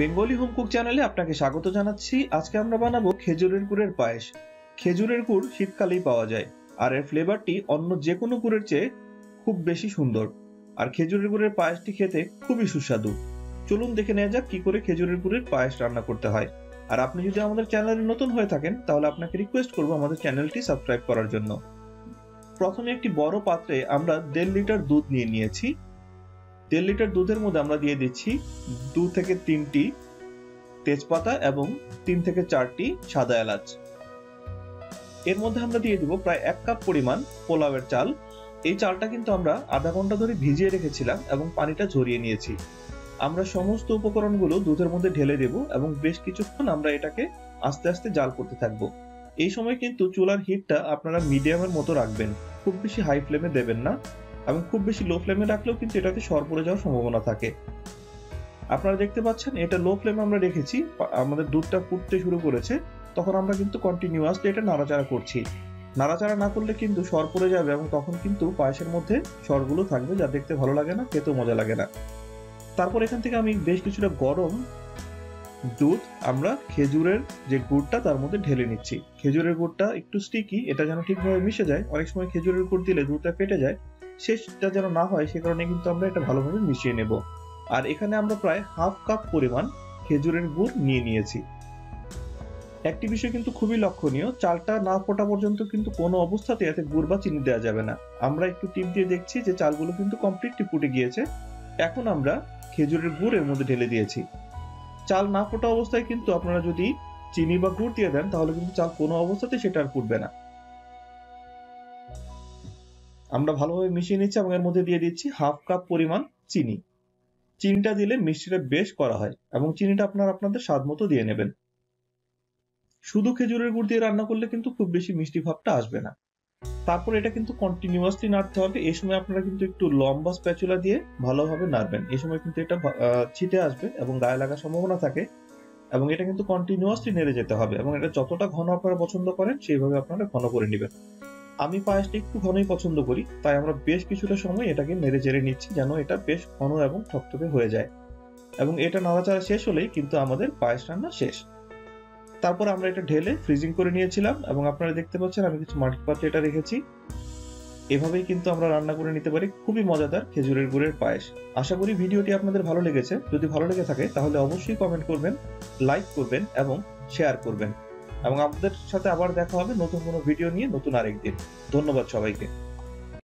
Bengali home cook চ্যানেলে আপনাকে স্বাগত জানাচ্ছি। আজকে আমরা বানাবো খেজুরের গুড়ের পায়েস। খেজুরের গুড় শীতকালেই পাওয়া যায়, আর এর ফ্লেভারটি অন্য যে কোনো গুড়ের চেয়ে খুব বেশি সুন্দর। আর খেজুরের গুড়ের পায়েসটি খেতে খুবই সুস্বাদু। চলুন দেখে নেওয়া যাক কি করে খেজুরের গুড়ের পায়েস রান্না করতে হয়। আর আপনি যদি আমাদের চ্যানেলে নতুন হয়ে থাকেন, তাহলে আপনাকে রিকোয়েস্ট করব আমাদের চ্যানেলটি সাবস্ক্রাইব করার জন্য। প্রথমে একটি বড় পাত্রে আমরা দেড় লিটার দুধ নিয়ে নিয়েছি। দেড় লিটার দুধের মধ্যে আমরা দিয়ে দিচ্ছি দু থেকে তিনটি তেজপাতা এবং তিন থেকে চারটি সাদা এলাচ। এর মধ্যে আমরা দিয়ে দিব প্রায় এক কাপ পরিমাণ পোলাওয়ের চাল। এই চালটা কিন্তু আমরা আধা ঘণ্টা ধরে ভিজিয়ে রেখেছিলাম এবং পানিটা ঝরিয়ে নিয়েছি। আমরা সমস্ত উপকরণগুলো দুধের মধ্যে ঢেলে দেব এবং বেশ কিছুক্ষণ আমরা এটাকে আস্তে আস্তে জাল করতে থাকব। এই সময় কিন্তু চুলার হিটটা আপনারা মিডিয়ামের মতো রাখবেন, খুব বেশি হাই ফ্লেমে দেবেন না। এবং খুব বেশি লো ফ্লেমে রাখলেও কিন্তু এটাতে সর পড়ে যাওয়ার সম্ভাবনা থাকে। আপনারা দেখতে পাচ্ছেন, এটা লো ফ্লেমে আমরা রেখেছি, আমাদের দুধটা ফুটতে শুরু করেছে, তখন আমরা কিন্তু কন্টিনিউয়াসলি এটা নাড়াচাড়া করছি। নাড়াচাড়া না করলে কিন্তু সর পড়ে যাবে এবং তখন কিন্তু পায়েসের মধ্যে সরগুলো থাকবে যা দেখতে ভালো লাগে না, খেতেও মজা লাগে না। তারপর এখান থেকে আমি বেশ কিছুটা গরম দুধ, আমরা খেজুরের যে গুড়টা তার মধ্যে ঢেলে নিচ্ছি। খেজুরের গুড়টা একটু স্টিকি এটা যেন ঠিকভাবে মিশে যায়। অনেক সময় খেজুরের গুড় দিলে দুধটা ফেটে যায়। শেষটা যেন না হয়, সে কারণে কিন্তু আমরা এটা ভালোভাবে মিশিয়ে নেব। আর এখানে আমরা প্রায় হাফ কাপ পরিমাণ খেজুরের গুড় নিয়ে নিয়েছি। একটি বিষয় কিন্তু খুবই লক্ষণীয়, চালটা না ফোটা পর্যন্ত কিন্তু কোনো অবস্থাতে এতে গুড় বা চিনি দেওয়া যাবে না। আমরা একটু টিপ দিয়ে দেখছি যে চালগুলো কিন্তু কমপ্লিটলি ফুটে গিয়েছে। এখন আমরা খেজুরের গুড় এর মধ্যে ঢেলে দিয়েছি। চাল না ফোটা অবস্থায় কিন্তু আপনারা যদি চিনি বা গুড় দিয়ে দেন, তাহলে কিন্তু চাল কোনো অবস্থাতে সেটা আর ফুটবে না। আমরা ভালোভাবে মিশিয়ে নিচ্ছি এবং এর মধ্যে দিয়ে দিচ্ছি হাফ কাপ পরিমাণ চিনি। চিনিটা দিলে মিষ্টিটা বেশ করা হয় এবং চিনিটা আপনারা আপনাদের স্বাদ মতো দিয়ে নেবেন। শুধু খেজুরের গুড় দিয়ে রান্না করলে কিন্তু খুব বেশি মিষ্টি ভাবটা আসবে না। তারপর এটা কিন্তু কন্টিনিউয়াসলি নাড়তে হবে। এই সময় আপনারা কিন্তু একটু লম্বা স্প্যাচুলা দিয়ে ভালোভাবে নাড়বেন। এই সময় কিন্তু এটা ছিটে আসবে এবং গায়ে লাগার সম্ভাবনা থাকে এবং এটা কিন্তু কন্টিনিউয়াসলি নেড়ে যেতে হবে এবং এটা যতটা ঘন আপনারা পছন্দ করেন সেইভাবে আপনারা ঘন করে নেবেন। আমি পায়েসটা একটু ঘনই পছন্দ করি, তাই আমরা বেশ কিছুটা সময় এটাকে নেড়ে চেড়ে নিচ্ছি যেন এটা বেশ ঘন এবং থকথকে হয়ে যায়। এবং এটা নাড়াচাড়া শেষ হলেই কিন্তু আমাদের পায়েস রান্না শেষ। তারপর আমরা এটা ঢেলে ফ্রিজিং করে নিয়েছিলাম এবং আপনারা দেখতে পাচ্ছেন আমি কিছু মাটির পাত্রে এটা রেখেছি। এভাবেই কিন্তু আমরা রান্না করে নিতে পারি খুবই মজাদার খেজুরের গুড়ের পায়েস। আশা করি ভিডিওটি আপনাদের ভালো লেগেছে। যদি ভালো লেগে থাকে তাহলে অবশ্যই কমেন্ট করবেন লাইক করবেন এবং শেয়ার করবেন। এবং আপনাদের সাথে আবার দেখা হবে নতুন কোনো ভিডিও নিয়ে। নতুন আরেকদিন। ধন্যবাদ সবাইকে।